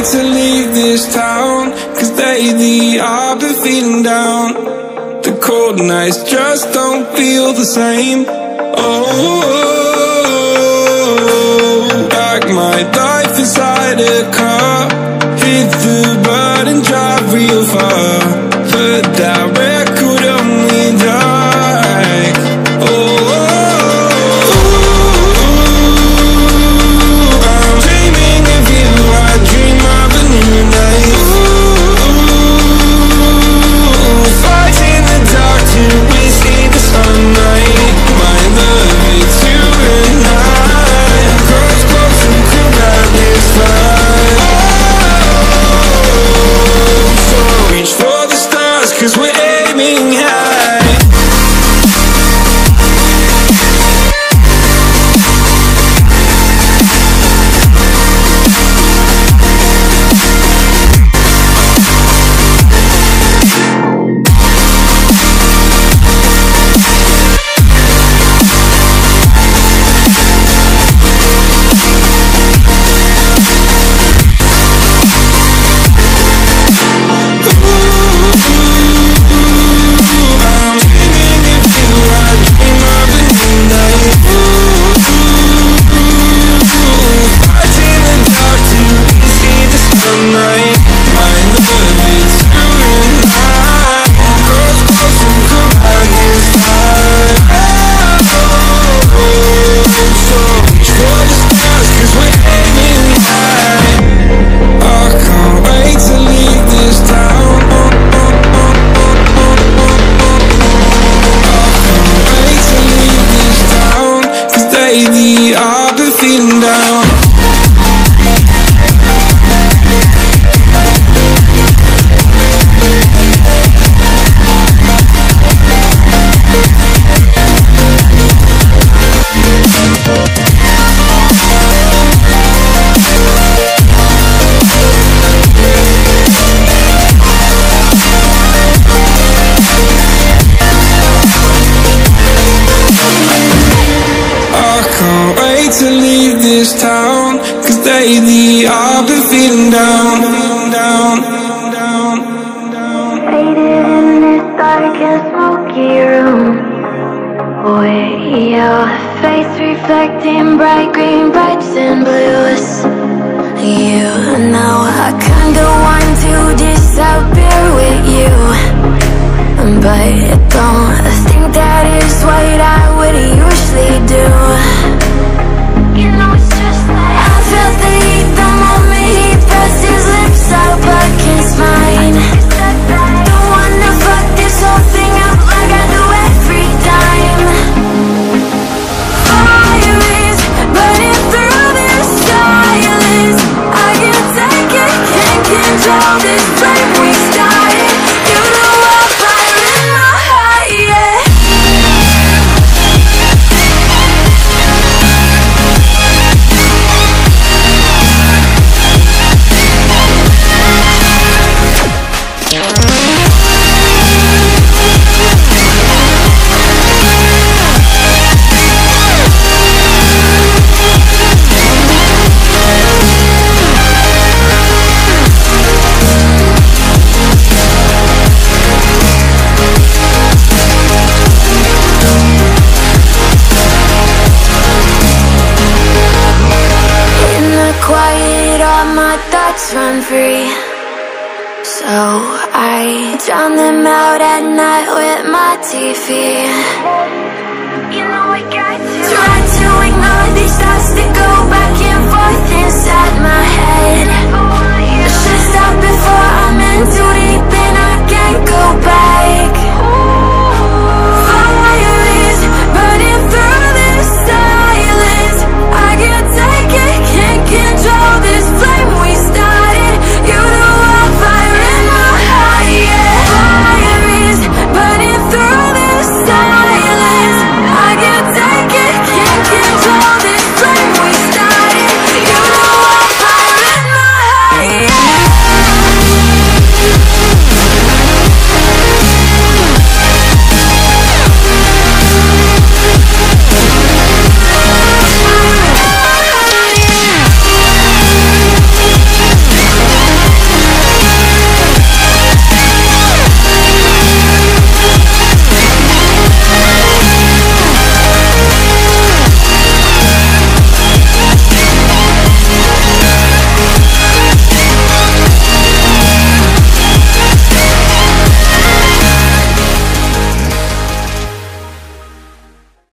wait to leave this town Cause lately I've been feeling down. The cold nights just don't feel the same. Oh, like my life inside a car. Hit the button, drive real far this town Cause lately I've been feeling down Down, down, down. Faded in this dark and smoky room With your face reflecting bright green, brights and blues. You know I kinda want to disappear with you But don't think that is what I So I drown them out at night with my TV You know I got to. Try to ignore these thoughts that go